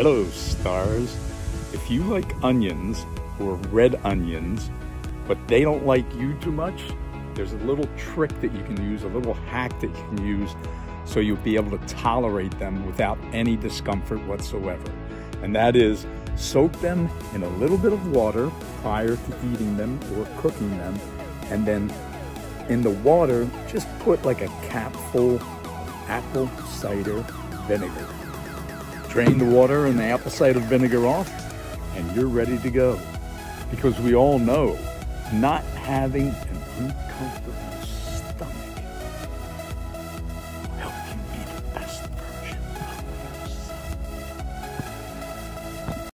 Hello, stars. If you like onions or red onions, but they don't like you too much, there's a little trick that you can use, a little hack that you can use so you'll be able to tolerate them without any discomfort whatsoever. And that is soak them in a little bit of water prior to eating them or cooking them. And then in the water, just put like a capful of apple cider vinegar. Drain the water and the apple cider vinegar off, and you're ready to go. Because we all know not having an uncomfortable stomach